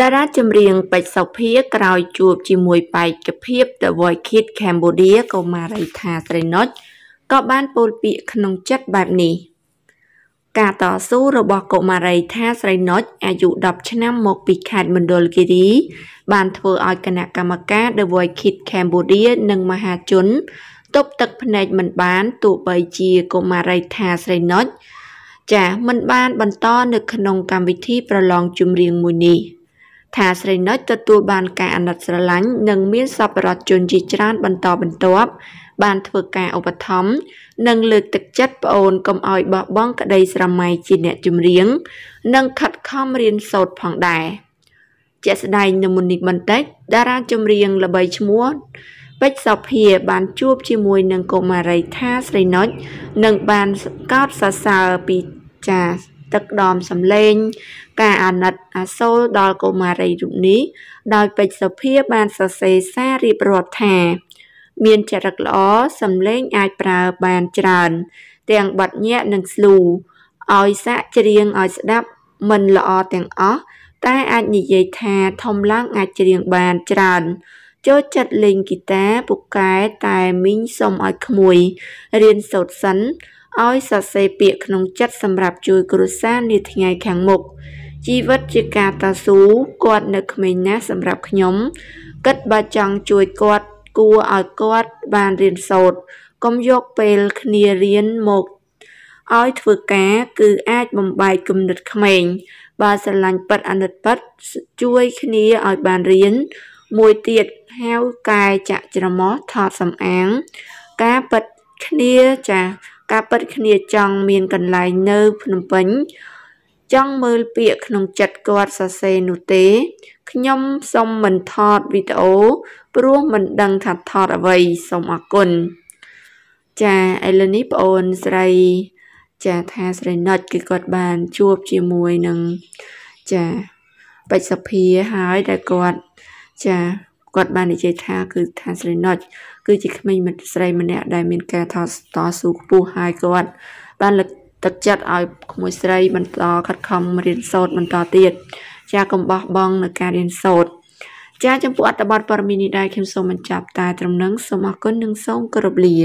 តារាចម្រៀងពេជ្រសុភាក្រោយជួបជាមួយបេក្ខភាព The Voice Kids Cambodia កុមារីថាស្រីនុចក៏បានពោលពាក្យក្នុងចិត្តបែបនេះការតស៊ូរបស់កុមារីថាស្រីនុចអាយុ10ឆ្នាំមកពីខេត្តមណ្ឌលគិរីបានធ្វើឲ្យគណៈកម្មការ The Voice Kids Cambodia និងមហាជនទប់ទឹកភ្នែកមិនបានទោះបីជាកុមារីថាស្រីនុចចាមិនបានបន្តនៅក្នុងកម្មវិធីប្រឡងចម្រៀងមួយនេះ។ ថាស្រីនុចទទួលបានការអាណិតស្រឡាញ់និងមានសប្បុរសជនជាច្រើនបន្តបន្ទាប់បានធ្វើការឧបត្ថម្ភនិងលើកទឹកចិត្តប្អូនកុំឲ្យបោះបង់ក្តីស្រមៃជាអ្នកចម្រៀង និងខិតខំរៀនសូត្រផងដែរជាក់ស្ដែងនៅមុននេះបន្តិចតារាចម្រៀងល្បីឈ្មោះពេជ្រសោភាបានជួបជាមួយនឹងកុមារីថាស្រីនុចនិងបានកោតសរសើរពីចា ទឹកដមសំឡេង ការអាណិតអាសូរដល់កុមារីរូបនេះដោយពេជ្រសុភាបានសរសេរសាររៀបរាប់ថាមានចរិតល្អសំឡេងអាចប្រើបានច្រើន ទាំងបាត់ញាក់និងស្លូឲ្យសាកច្រៀងឲ្យស្ដាប់មិនល្អទាំងអស់តែអាចនិយាយថាធំឡើងអាចច្រៀងបានច្រើន ចូលចិត្តលេងហ្គីតាពូកែតែមីងសុំឲ្យក្មួយរៀនសូត្រសិនឲ្យសរសេរពាក្យក្នុងចិត្តសម្រាប់ជួយគ្រួសារនាថ្ងៃខាងមុខជីវិតជាការតស៊ូគាត់នៅក្មេងណាស់សម្រាប់ខ្ញុំគិតបើចង់ជួយគាត់គួរឲ្យគាត់បានរៀនសូត្រកុំយកពេលគ្នារៀនមកឲ្យធ្វើការគឺអាចបំបែកគំនិតក្មេងបើស្រឡាញ់ប៉ិតអាណិតប៉ិតជួយគ្នាឲ្យបានរៀន មួយទៀតហៅកែចាក់ច្រមុះថតសំអាង ការប៉ិតគ្នាចាការប៉ិតគ្នាចង់មានកន្លែងនៅភ្នំពេញ ចង់មើលពាក្យក្នុងចិត្តគាត់សរសេរនោះទេ ខ្ញុំសូមមិនថតវីដេអូព្រោះមិនដឹងថាថតអ្វីសូមអរគុណចាឥឡូវនេះបងអូនស្រី ចាថាស្រីនុចគឺគាត់បានជួបជាមួយនឹងចាបច្ចសភាហើយដែលគាត់ ចាគាត់បាននិយាយថាគឺថាស្រីនុចគឺជាក្មេងមិត្តស្រីម្នាក់ដែលមានការថតតស៊ូខ្ពស់ហើយគាត់បានលើកទឹកចិត្តឲ្យក្មួយស្រីបន្តខិតខំរៀនសូត្របន្តទៀតចាកុំបោះបង់នៅការរៀនសូត្រចាចំពោះអត្ថបទព័ត៌មាននេះដែរខ្ញុំសូមបញ្ចប់តែត្រឹមនឹងសូមអរគុណនិងសូមគោរពលា